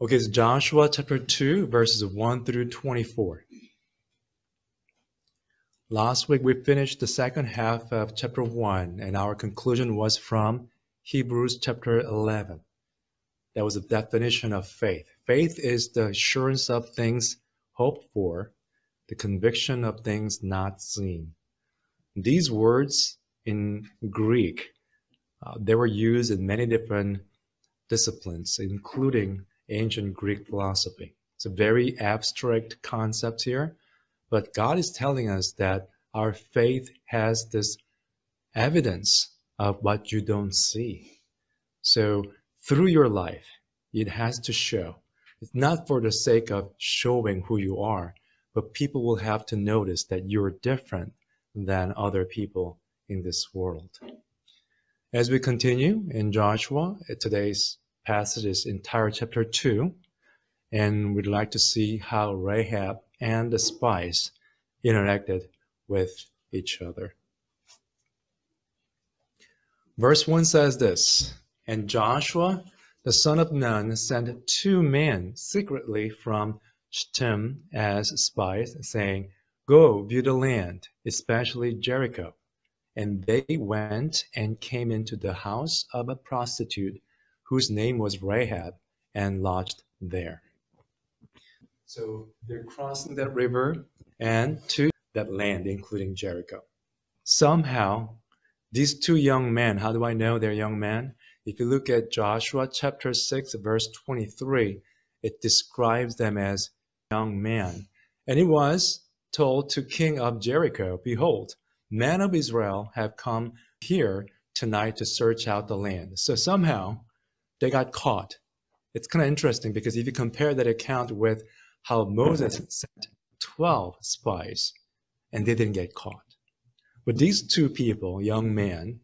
Okay, it's Joshua chapter 2, verses 1 through 24. Last week we finished the second half of chapter 1, and our conclusion was from Hebrews chapter 11. That was a definition of faith. Faith is the assurance of things hoped for, the conviction of things not seen. These words in Greek, uh, they were used in many different disciplines, including ancient Greek philosophy. It's a very abstract concept here, but God is telling us that our faith has this evidence of what you don't see. So through your life, it has to show. It's not for the sake of showing who you are, but people will have to notice that you're different than other people in this world. As we continue in Joshua, today's passage is entire chapter 2, and we'd like to see how Rahab and the spies interacted with each other. Verse 1 says this And Joshua the son of Nun sent two men secretly from Shittim as spies, saying, Go view the land, especially Jericho. And they went and came into the house of a prostitute whose name was Rahab and lodged there. So they're crossing that river and to that land, including Jericho. Somehow, these two young men, how do I know they're young men? If you look at Joshua chapter 6, verse 23, it describes them as young men. And it was told to king of Jericho, Behold, men of Israel have come here tonight to search out the land. So somehow they got caught. It's kind of interesting because if you compare that account with how Moses sent 12 spies and they didn't get caught. But these two people, young men,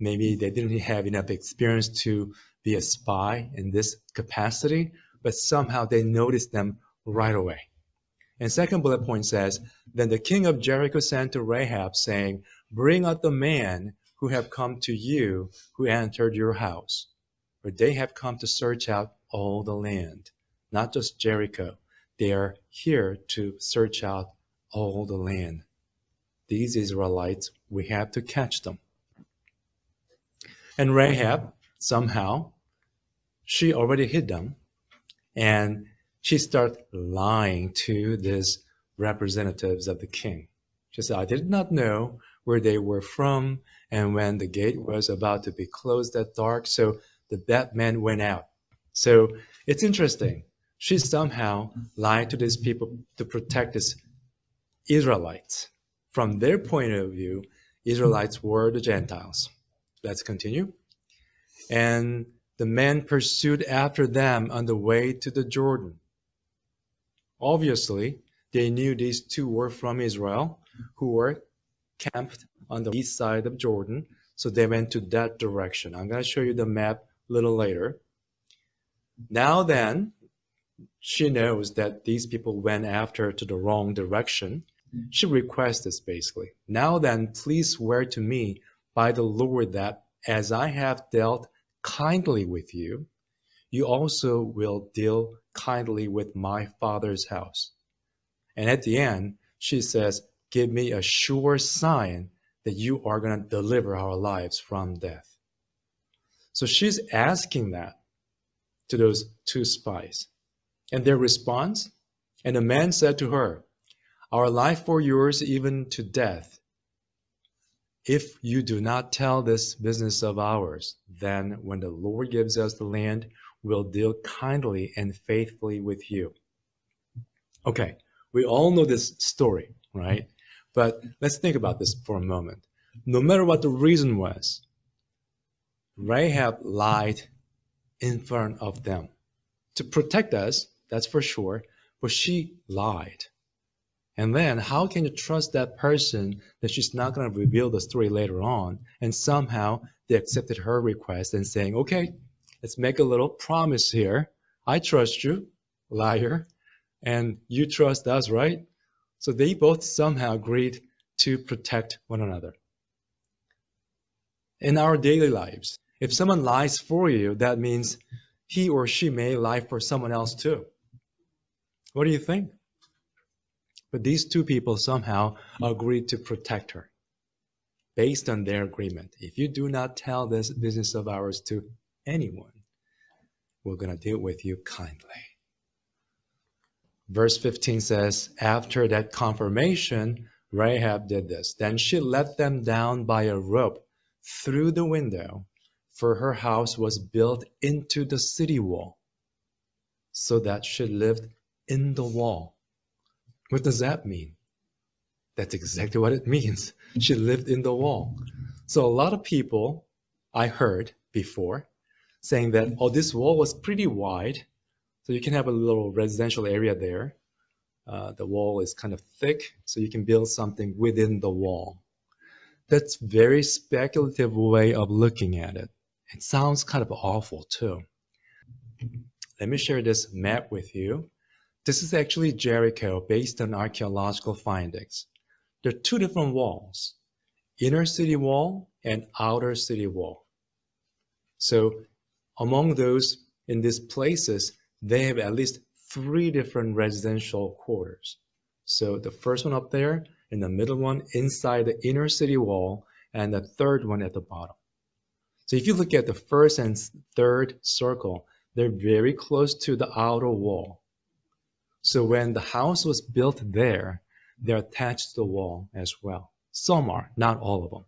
maybe they didn't have enough experience to be a spy in this capacity, but somehow they noticed them right away. And second bullet point says, Then the king of Jericho sent to Rahab, saying, Bring out the man who have come to you, who entered your house. For they have come to search out all the land, not just Jericho. They are here to search out all the land. These Israelites, we have to catch them. And Rahab, somehow, she already hid them. And she starts lying to these representatives of the king. She said, I did not know where they were from and when the gate was about to be closed at dark, so the bad man went out. So it's interesting. She somehow lied to these people to protect these Israelites. From their point of view, Israelites were the Gentiles. Let's continue. And the men pursued after them on the way to the Jordan. Obviously, they knew these two were from Israel, who were camped on the east side of Jordan, so they went to that direction. I'm going to show you the map little later. Now then, she knows that these people went after to the wrong direction. She requests this basically. Now then, please swear to me by the Lord that as I have dealt kindly with you, you also will deal kindly with my father's house. And at the end, she says, Give me a sure sign that you are going to deliver our lives from death. So she's asking that to those two spies. And their response, and the man said to her, Our life for yours, even to death. If you do not tell this business of ours, then when the Lord gives us the land, we'll deal kindly and faithfully with you. Okay, we all know this story, right? But let's think about this for a moment. No matter what the reason was, Rahab lied in front of them to protect us, that's for sure, but she lied. And then how can you trust that person that she's not going to reveal the story later on? And somehow they accepted her request and saying, okay, let's make a little promise here. I trust you, liar, and you trust us, right? So they both somehow agreed to protect one another. In our daily lives, if someone lies for you, that means he or she may lie for someone else too. What do you think? But these two people somehow agreed to protect her based on their agreement. If you do not tell this business of ours to anyone, we're going to deal with you kindly. Verse 15 says, After that confirmation, Rahab did this. Then she let them down by a rope through the window, for her house was built into the city wall, so that she lived in the wall. What does that mean? That's exactly what it means. She lived in the wall. So a lot of people I heard before saying that, oh, this wall was pretty wide, so you can have a little residential area there. Uh, the wall is kind of thick, so you can build something within the wall. That's very speculative way of looking at it. It sounds kind of awful too. Let me share this map with you. This is actually Jericho based on archaeological findings. There are two different walls, inner city wall and outer city wall. So among those in these places, they have at least three different residential quarters. So the first one up there, and the middle one inside the inner city wall, and the third one at the bottom. So if you look at the first and third circle, they're very close to the outer wall. So when the house was built there, they're attached to the wall as well. Some are, not all of them.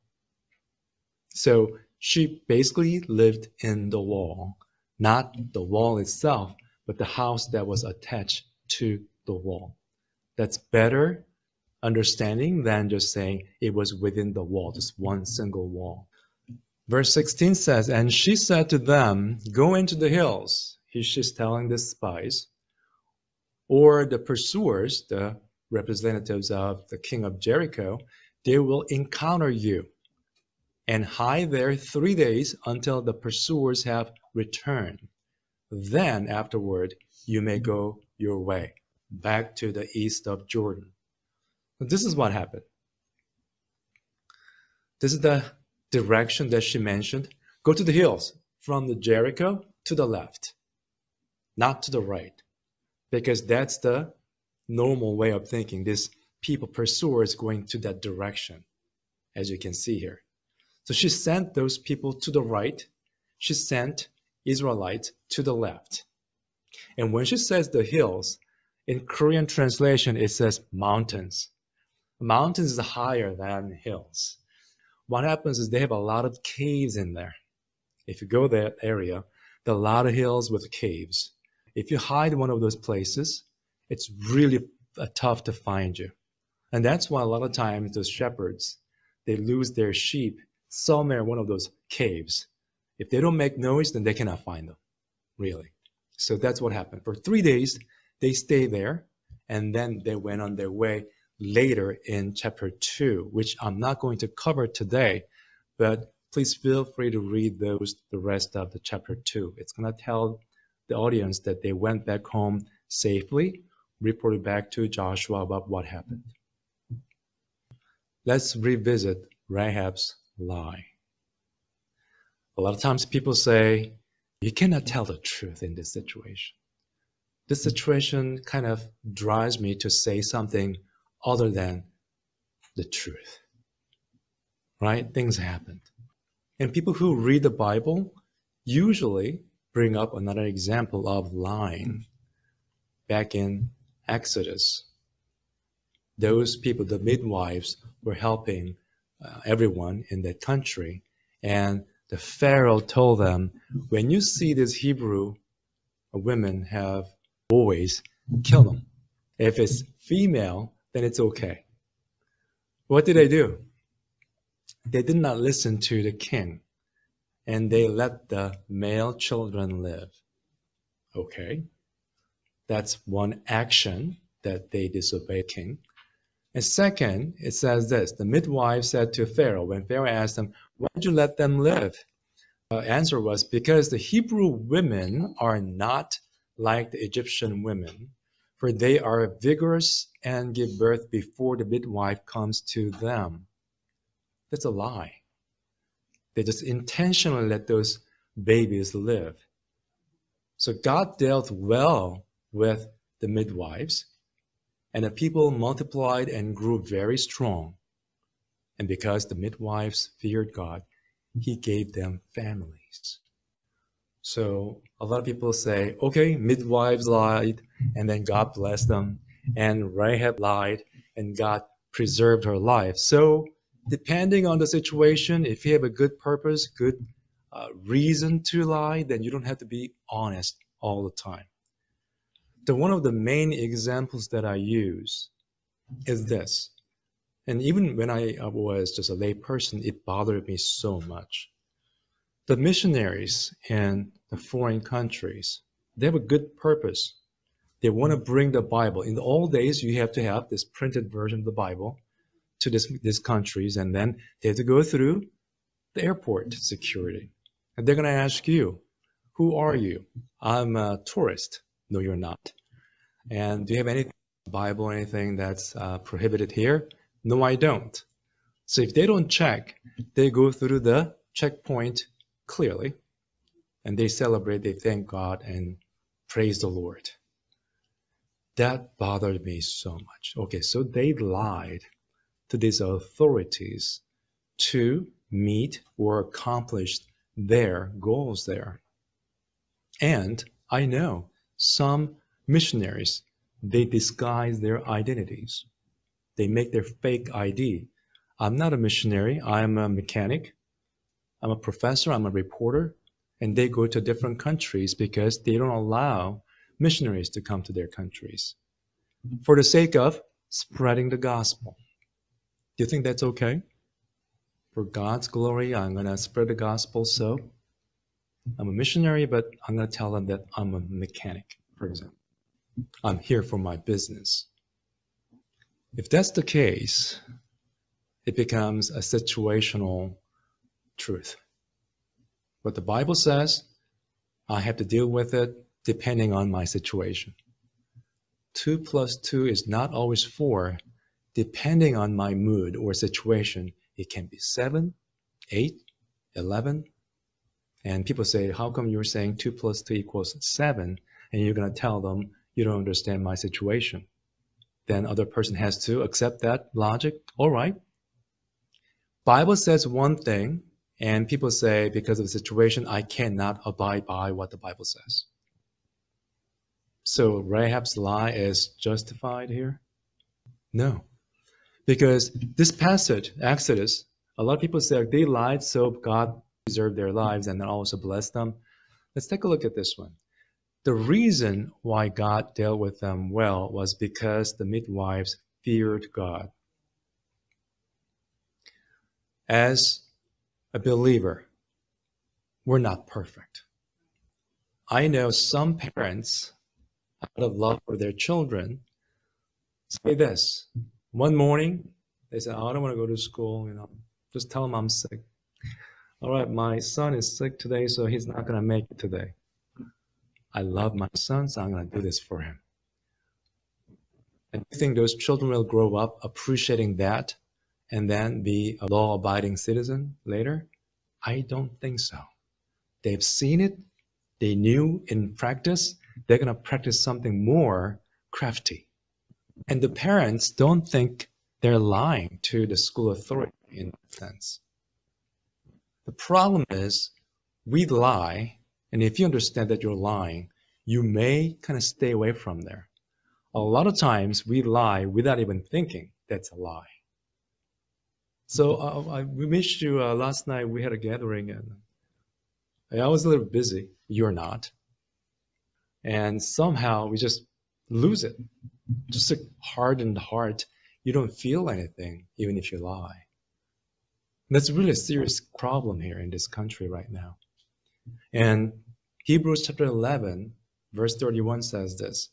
So she basically lived in the wall, not the wall itself, but the house that was attached to the wall. That's better understanding than just saying it was within the wall, just one single wall. Verse 16 says, And she said to them, Go into the hills. She's telling the spies, or the pursuers, the representatives of the king of Jericho, they will encounter you and hide there three days until the pursuers have returned. Then afterward, you may go your way back to the east of Jordan. This is what happened. This is the direction that she mentioned. Go to the hills from the Jericho to the left, not to the right, because that's the normal way of thinking. This people pursuer is going to that direction, as you can see here. So she sent those people to the right. She sent Israelites to the left. And when she says the hills, in Korean translation, it says mountains. Mountains is higher than hills. What happens is they have a lot of caves in there. If you go that area, there are a lot of hills with caves. If you hide one of those places, it's really tough to find you. And that's why a lot of times those shepherds, they lose their sheep somewhere in one of those caves. If they don't make noise, then they cannot find them, really. So that's what happened. For three days, they stayed there, and then they went on their way later in chapter 2, which I'm not going to cover today, but please feel free to read those the rest of the chapter 2. It's going to tell the audience that they went back home safely reported back to Joshua about what happened. Let's revisit Rahab's lie. A lot of times people say, you cannot tell the truth in this situation. This situation kind of drives me to say something other than the truth. Right? Things happened. And people who read the Bible usually bring up another example of lying back in Exodus. Those people, the midwives, were helping uh, everyone in that country. And the Pharaoh told them, when you see these Hebrew women have boys, kill them. If it's female, then it's okay. What did they do? They did not listen to the king and they let the male children live. Okay. That's one action that they disobeyed king. And second, it says this, the midwife said to Pharaoh, when Pharaoh asked them, why did you let them live? The answer was, because the Hebrew women are not like the Egyptian women, for they are vigorous and give birth before the midwife comes to them. That's a lie. They just intentionally let those babies live. So God dealt well with the midwives, and the people multiplied and grew very strong. And because the midwives feared God, he gave them families. So a lot of people say, okay, midwives lied and then God blessed them, and Rahab lied and God preserved her life. So depending on the situation, if you have a good purpose, good uh, reason to lie, then you don't have to be honest all the time. The one of the main examples that I use is this. And even when I was just a lay person, it bothered me so much. The missionaries in the foreign countries, they have a good purpose. They want to bring the Bible. In the old days, you have to have this printed version of the Bible to this, these countries, and then they have to go through the airport security. And they're going to ask you, who are you? I'm a tourist. No, you're not. And do you have any Bible anything that's uh, prohibited here? No, I don't. So if they don't check, they go through the checkpoint clearly and they celebrate, they thank God and praise the Lord. That bothered me so much. Okay, so they lied to these authorities to meet or accomplish their goals there. And I know some missionaries, they disguise their identities they make their fake ID. I'm not a missionary. I'm a mechanic. I'm a professor. I'm a reporter. And they go to different countries because they don't allow missionaries to come to their countries for the sake of spreading the gospel. Do you think that's okay? For God's glory, I'm going to spread the gospel. So I'm a missionary, but I'm going to tell them that I'm a mechanic, for example. I'm here for my business. If that's the case, it becomes a situational truth. What the Bible says, I have to deal with it depending on my situation. 2 plus 2 is not always 4. Depending on my mood or situation, it can be 7, 8, 11. And people say, how come you're saying 2 plus 2 equals 7? And you're going to tell them, you don't understand my situation then other person has to accept that logic. All right. Bible says one thing, and people say because of the situation, I cannot abide by what the Bible says. So Rahab's lie is justified here? No. Because this passage, Exodus, a lot of people say they lied so God preserved their lives and then also blessed them. Let's take a look at this one. The reason why God dealt with them well was because the midwives feared God. As a believer, we're not perfect. I know some parents, out of love for their children, say this. One morning, they said, oh, I don't want to go to school, you know, just tell them I'm sick. All right, my son is sick today, so he's not going to make it today. I love my son, so I'm going to do this for him. And do you think those children will grow up appreciating that and then be a law abiding citizen later? I don't think so. They've seen it, they knew in practice, they're going to practice something more crafty. And the parents don't think they're lying to the school authority in that sense. The problem is we lie and if you understand that you're lying, you may kind of stay away from there. A lot of times we lie without even thinking that's a lie. So uh, I, we missed you uh, last night. We had a gathering and I was a little busy. You're not. And somehow we just lose it. Just a hardened heart. You don't feel anything, even if you lie. That's really a serious problem here in this country right now. And Hebrews chapter 11, verse 31 says this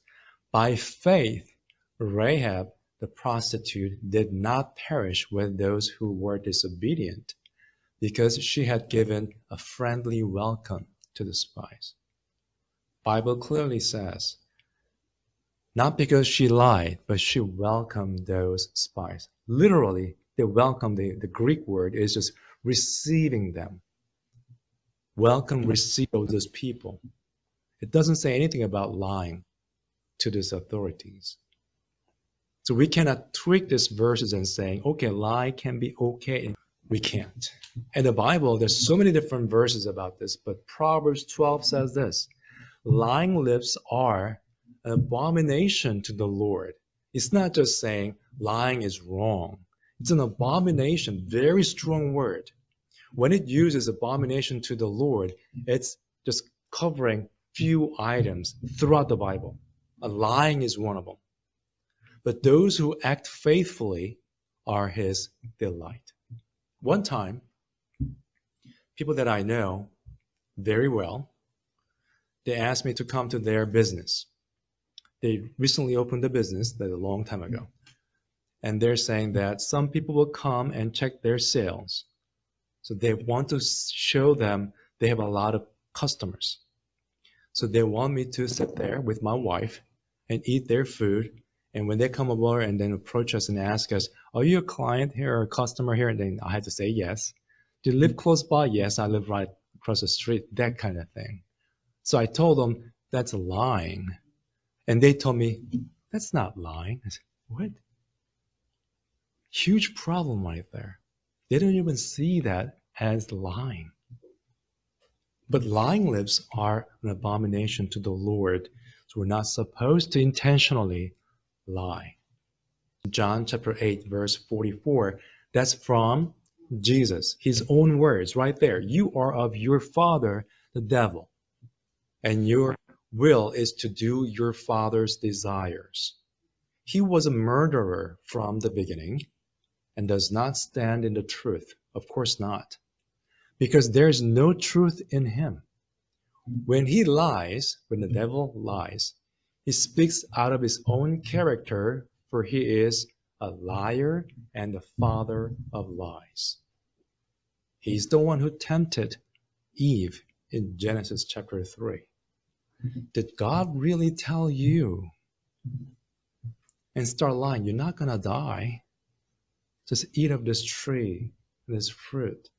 By faith, Rahab the prostitute did not perish with those who were disobedient, because she had given a friendly welcome to the spies. Bible clearly says, not because she lied, but she welcomed those spies. Literally, the welcome, the, the Greek word is just receiving them welcome, receive those people. It doesn't say anything about lying to these authorities. So we cannot tweak these verses and saying, okay, lie can be okay. We can't. In the Bible, there's so many different verses about this, but Proverbs 12 says this lying lips are an abomination to the Lord. It's not just saying lying is wrong. It's an abomination, very strong word. When it uses abomination to the Lord, it's just covering few items throughout the Bible. A lying is one of them. But those who act faithfully are his delight. One time, people that I know very well, they asked me to come to their business. They recently opened a business that a long time ago. And they're saying that some people will come and check their sales. So they want to show them they have a lot of customers. So they want me to sit there with my wife and eat their food. And when they come over and then approach us and ask us, Are you a client here or a customer here? And then I had to say yes. Do you live close by? Yes, I live right across the street, that kind of thing. So I told them that's lying. And they told me, That's not lying. I said, What? Huge problem right there. They don't even see that as lying. But lying lips are an abomination to the Lord. So we're not supposed to intentionally lie. John chapter 8, verse 44. That's from Jesus, his own words right there. You are of your father, the devil, and your will is to do your father's desires. He was a murderer from the beginning and does not stand in the truth. Of course not because there's no truth in him. When he lies, when the devil lies, he speaks out of his own character, for he is a liar and the father of lies. He's the one who tempted Eve in Genesis chapter 3. Did God really tell you? And start lying, you're not going to die. Just eat of this tree, this fruit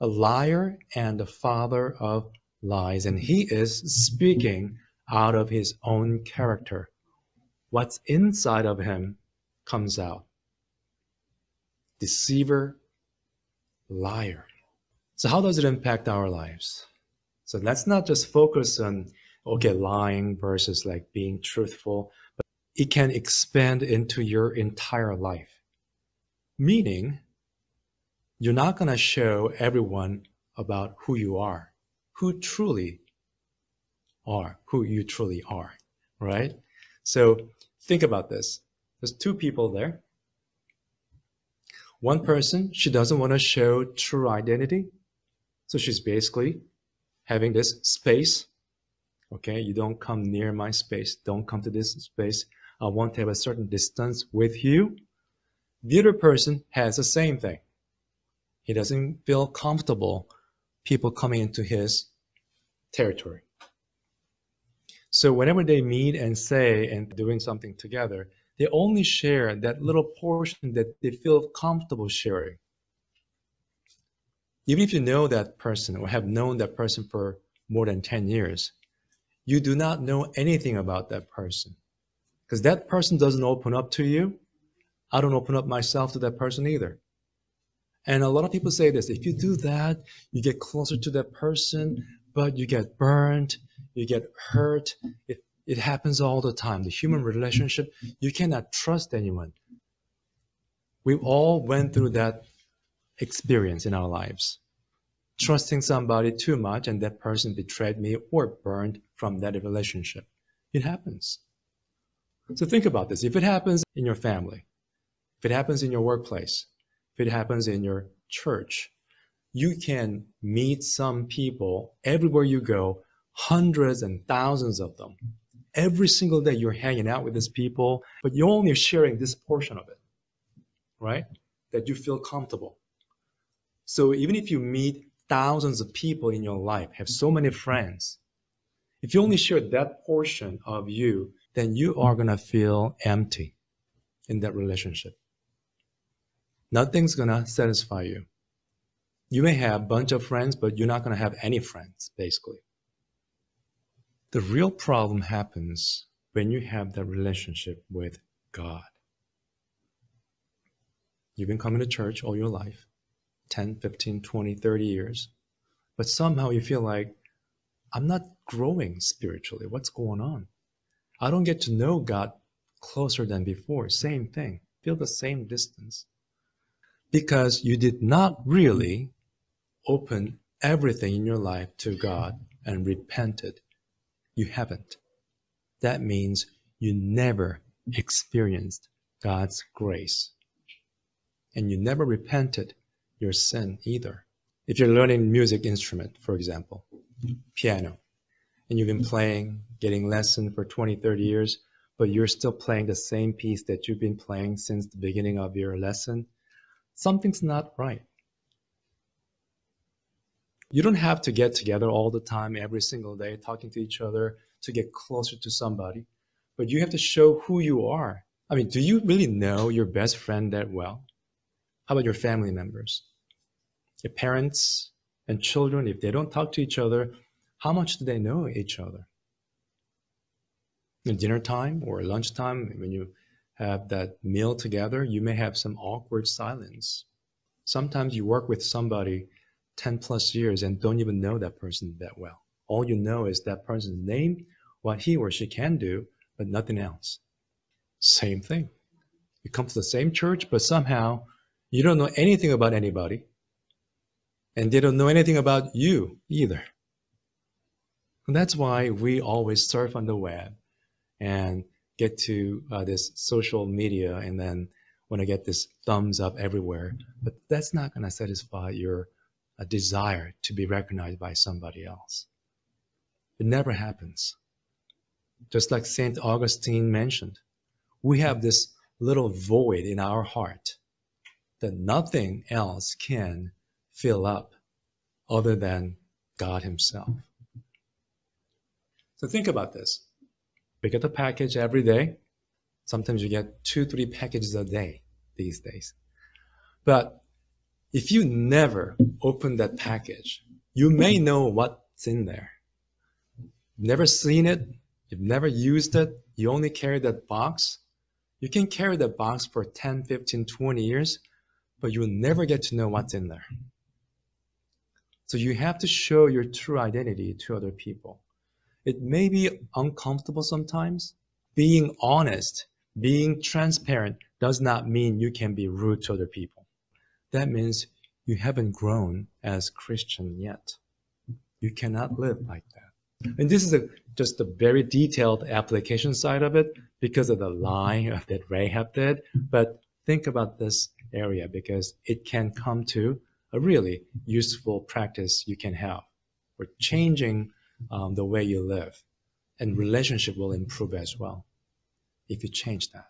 a liar and the father of lies, and he is speaking out of his own character. What's inside of him comes out. Deceiver, liar. So how does it impact our lives? So let's not just focus on, okay, lying versus like being truthful, but it can expand into your entire life. Meaning, you're not going to show everyone about who you are, who truly are, who you truly are, right? So think about this. There's two people there. One person, she doesn't want to show true identity. So she's basically having this space. Okay, you don't come near my space. Don't come to this space. I want to have a certain distance with you. The other person has the same thing. He doesn't feel comfortable people coming into his territory. So whenever they meet and say and doing something together, they only share that little portion that they feel comfortable sharing. Even if you know that person or have known that person for more than 10 years, you do not know anything about that person. Because that person doesn't open up to you. I don't open up myself to that person either. And a lot of people say this if you do that, you get closer to that person, but you get burned, you get hurt. It, it happens all the time. The human relationship, you cannot trust anyone. We all went through that experience in our lives. Trusting somebody too much and that person betrayed me or burned from that relationship. It happens. So think about this. If it happens in your family, if it happens in your workplace, if it happens in your church, you can meet some people everywhere you go, hundreds and thousands of them. Every single day you're hanging out with these people, but you're only sharing this portion of it, right? That you feel comfortable. So even if you meet thousands of people in your life, have so many friends, if you only share that portion of you, then you are going to feel empty in that relationship. Nothing's gonna satisfy you. You may have a bunch of friends, but you're not gonna have any friends, basically. The real problem happens when you have that relationship with God. You've been coming to church all your life 10, 15, 20, 30 years but somehow you feel like I'm not growing spiritually. What's going on? I don't get to know God closer than before. Same thing. Feel the same distance. Because you did not really open everything in your life to God and repented. You haven't. That means you never experienced God's grace. And you never repented your sin either. If you're learning music instrument, for example, piano, and you've been playing, getting lesson for 20, 30 years, but you're still playing the same piece that you've been playing since the beginning of your lesson, something's not right. You don't have to get together all the time, every single day, talking to each other to get closer to somebody, but you have to show who you are. I mean, do you really know your best friend that well? How about your family members? Your parents and children, if they don't talk to each other, how much do they know each other? In dinner time or lunchtime, when you have that meal together, you may have some awkward silence. Sometimes you work with somebody 10 plus years and don't even know that person that well. All you know is that person's name, what he or she can do, but nothing else. Same thing. You come to the same church, but somehow you don't know anything about anybody and they don't know anything about you either. And that's why we always surf on the web and get to uh, this social media and then want to get this thumbs up everywhere. But that's not going to satisfy your uh, desire to be recognized by somebody else. It never happens. Just like St. Augustine mentioned, we have this little void in our heart that nothing else can fill up other than God Himself. So think about this. We get a package every day. Sometimes you get two, three packages a day these days. But if you never open that package, you may know what's in there. You've never seen it, you've never used it, you only carry that box. You can carry that box for 10, 15, 20 years, but you'll never get to know what's in there. So you have to show your true identity to other people. It may be uncomfortable sometimes. Being honest, being transparent does not mean you can be rude to other people. That means you haven't grown as Christian yet. You cannot live like that. And this is a, just a very detailed application side of it because of the lie that Rahab did. But think about this area because it can come to a really useful practice you can have for changing um, the way you live. And relationship will improve as well if you change that.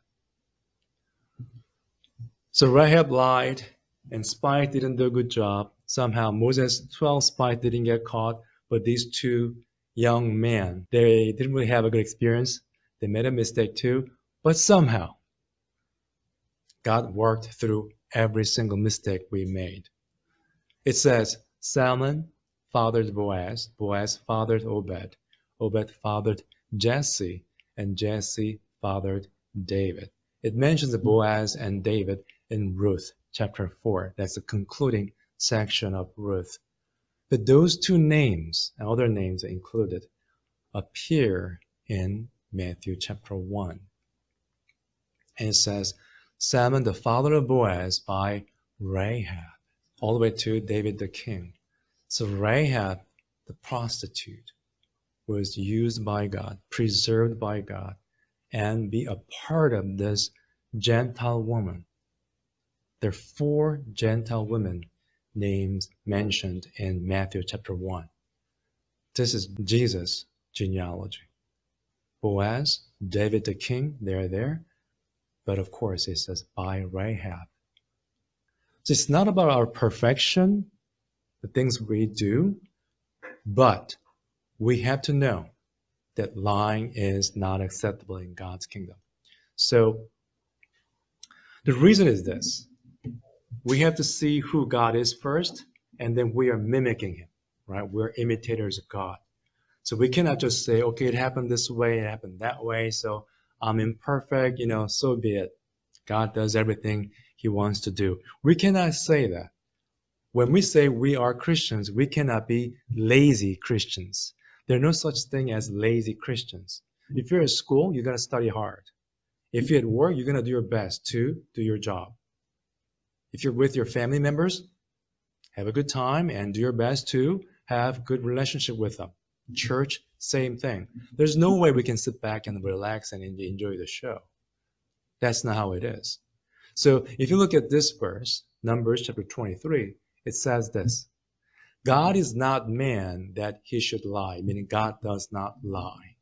So Rahab lied and spies didn't do a good job. Somehow Moses' 12 spies didn't get caught, but these two young men, they didn't really have a good experience. They made a mistake too, but somehow God worked through every single mistake we made. It says, Salmon fathered Boaz, Boaz fathered Obed, Obed fathered Jesse, and Jesse fathered David. It mentions Boaz and David in Ruth chapter 4. That's the concluding section of Ruth. But those two names and other names included appear in Matthew chapter 1. And it says, Salmon, the father of Boaz, by Rahab all the way to David the king. So Rahab, the prostitute, was used by God, preserved by God, and be a part of this Gentile woman. There are four Gentile women names mentioned in Matthew chapter 1. This is Jesus' genealogy. Boaz, David the king, they're there. But of course, it says by Rahab. So it's not about our perfection, the things we do, but we have to know that lying is not acceptable in God's kingdom. So the reason is this. We have to see who God is first, and then we are mimicking him, right? We're imitators of God. So we cannot just say, okay, it happened this way, it happened that way, so I'm imperfect, you know, so be it. God does everything he wants to do. We cannot say that. When we say we are Christians, we cannot be lazy Christians. There's no such thing as lazy Christians. If you're at school, you're going to study hard. If you're at work, you're going to do your best to do your job. If you're with your family members, have a good time and do your best to have good relationship with them. Church, same thing. There's no way we can sit back and relax and enjoy the show. That's not how it is. So if you look at this verse, Numbers chapter 23, it says this. God is not man that he should lie, meaning God does not lie.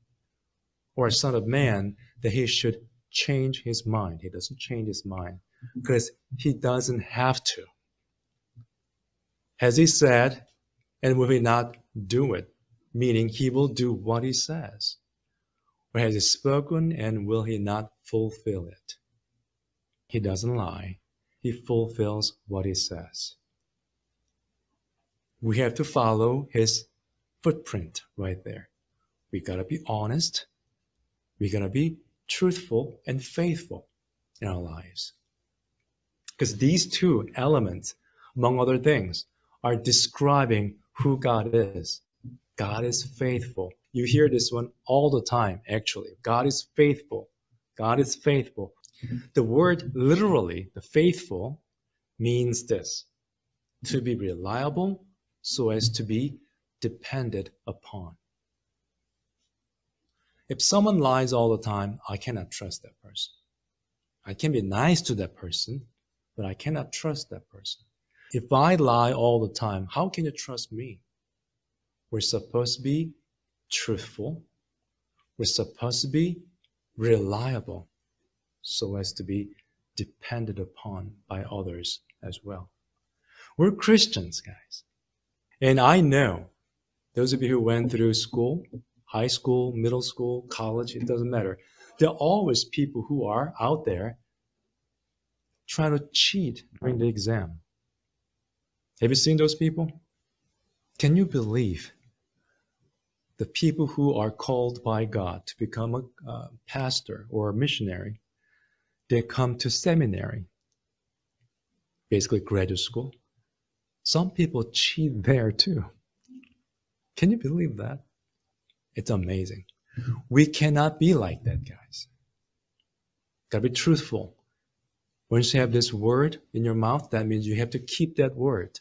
Or a son of man that he should change his mind. He doesn't change his mind because he doesn't have to. Has he said, and will he not do it? Meaning he will do what he says. Or has he spoken and will he not fulfill it? He doesn't lie. He fulfills what he says. We have to follow his footprint right there. We gotta be honest. We gotta be truthful and faithful in our lives. Because these two elements, among other things, are describing who God is. God is faithful. You hear this one all the time, actually. God is faithful. God is faithful. The word literally, the faithful, means this to be reliable so as to be depended upon. If someone lies all the time, I cannot trust that person. I can be nice to that person, but I cannot trust that person. If I lie all the time, how can you trust me? We're supposed to be truthful. We're supposed to be reliable so as to be depended upon by others as well. We're Christians, guys. And I know those of you who went through school, high school, middle school, college, it doesn't matter. There are always people who are out there trying to cheat during the exam. Have you seen those people? Can you believe the people who are called by God to become a pastor or a missionary? They come to seminary, basically graduate school. Some people cheat there too. Can you believe that? It's amazing. We cannot be like that, guys. Gotta be truthful. Once you have this word in your mouth, that means you have to keep that word.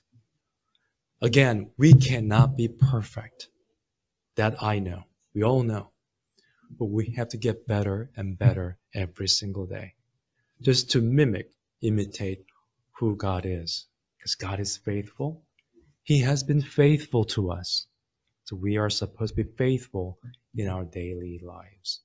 Again, we cannot be perfect. That I know. We all know. But we have to get better and better every single day. Just to mimic, imitate who God is. Because God is faithful. He has been faithful to us. So we are supposed to be faithful in our daily lives.